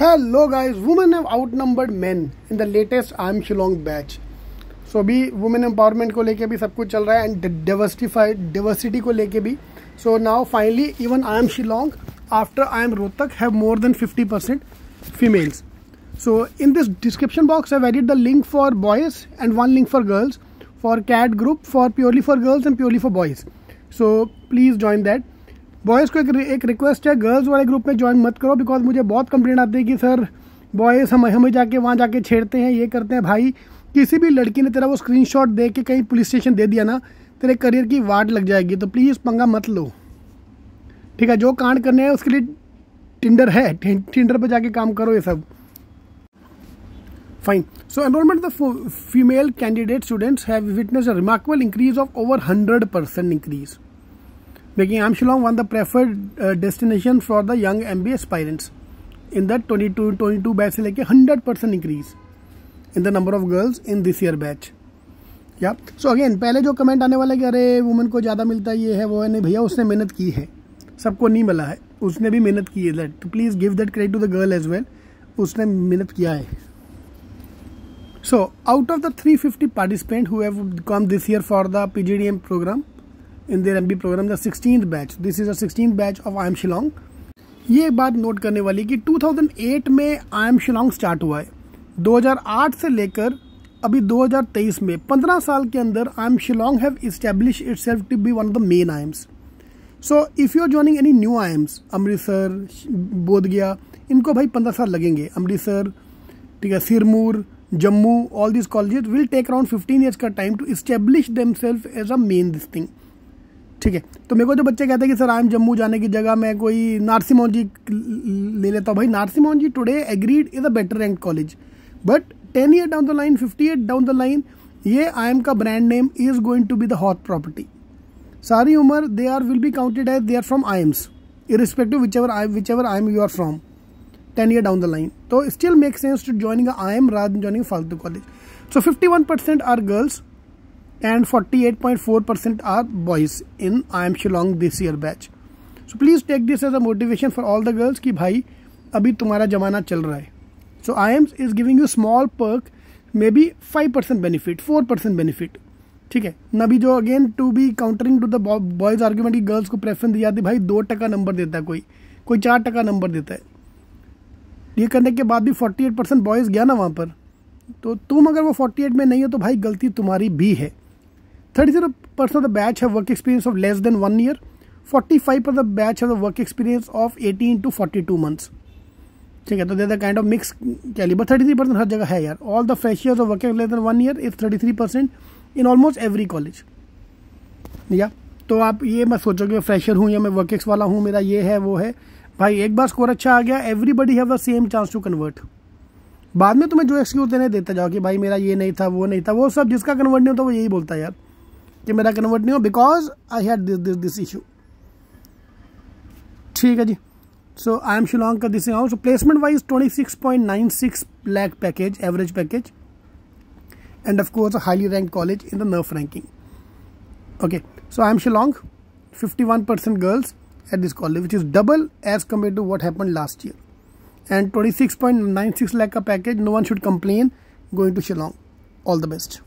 Hello guys, women have outnumbered men in the latest I am Shillong batch. सो अभी women empowerment को लेके भी सब कुछ चल रहा है एंड डिवर्सिफाइड डिवर्सिटी को लेके भी so now finally even IIM Shillong after IIM Rohtak have more than 50 percent females so in this description box i've added the link for boys and one link for girls for cat group for purely for girls and purely for boys so please join that Boys को एक, एक request है girls वाले group में join मत करो because मुझे बहुत कंप्लेंट आती है कि सर बॉयज़ हम हमें जाके वहाँ जाके छेड़ते हैं ये करते हैं। भाई किसी भी लड़की ने तेरा वो स्क्रीनशॉट दे के कहीं पुलिस स्टेशन दे दिया ना तेरे करियर की वाट लग जाएगी। तो प्लीज़ पंगा मत लो। ठीक है जो कांड करने हैं उसके लिए टिंडर है। टिंडर पर जाके काम करो ये सब। Fine so enrolment the female candidate students have witness a remarkable increase of over hundred percent increase making Amshillong one the preferred uh, destination for the young MBA aspirants. In that 22 22 batch से लेके 100% increase in the number of girls in this year batch. या so again पहले जो comment आने वाला कि अरे women को ज़्यादा मिलता है ये है वो है नहीं भैया उसने मेहनत की है। सबको नहीं मिला है। उसने भी मेहनत की है। दैट तो please give that credit to the girl as well उसने मेहनत किया है। So out of the 350 participant who come this year for the PGDM programme in there M programme the sixteen batch this is a batch of I M Shillong ये एक बात note करने वाली कि 2008 में आई एम शिलोंग स्टार्ट हुआ है। 2008 से लेकर अभी 2023 में 15 साल के अंदर I M Shillong have establish itself to be one of the main I Ms so if you are joining any new I Ms Amritsar Bodhgaya इनको भाई पंद्रह साल लगेंगे। अमृतसर ठीक है Sirmaur Jammu all this colleges will take around fifteen years का time to establish them self as a main this thing ठीक है। तो मेरे को जो बच्चे कहते हैं कि, सर आई एम जम्मू जाने की जगह, मैं कोई नारसिमोहन जी ले लेता हूँ। भाई Narsimohan ji today agreed is a better rank college but ten year down the line fifty year down the line ये आई एम का brand name is going to be the hot property सारी उम्र they are will be counted as they are from I Ms irrespective whichever I whichever I M you are from ten year down the line तो still make sense to joining I M Raj joining फालतू college so fifty one percent are girls and 48.4% are boys in IIM Shillong this year batch. So please take this as a motivation for all the girls कि भाई अभी तुम्हारा जमाना चल रहा है So IIM is giving you small perk, maybe 5% benefit 4% benefit. ठीक है? नबी जो again to be countering to the boys argument की गर्ल्स को प्रेफरेंस दी जाती भाई, दो टका नंबर देता है कोई कोई चार टका नंबर देता है. ये करने के बाद भी 48 परसेंट बॉयज़ गया ना वहाँ पर। तो तुम अगर वो 48 में नहीं हो तो भाई गलती तुम्हारी भी है। 30% of the batch have work experience of less than one year. 45% of the batch have the work experience of 18 to 42 months. ठीक है तो there the kind of mix calibre thirty three percent हर जगह है यार। All the freshers of working less than one year is thirty three percent in almost every college या तो आप ये मत सोचो कि मैं फ्रेशर हूँ या मैं वर्किंग्स वाला हूँ, मेरा ये है, वो है। भाई, एक बार स्कोर अच्छा आ गया everybody have the same chance to convert बाद में तुम्हें जो एक्सक्यूज देने देते जाओ कि भाई मेरा ये नहीं था, वो नहीं था, वो सब जिसका कन्वर्ट नहीं होता, वो यही बोलता है यार। ਕਿ I ਕਨਵਰਟ ਨਹੀਂ ਹੋ because I had this this this so i am shillong ka this is also placement wise 26.96 lakh package average package. And of course a highly ranked college in the nerf ranking. Okay. So i am shillong. 51% girls at this college which is double as compared to what happened last year. And 26.96 lakh a package no one should complain going to shillong. All the best.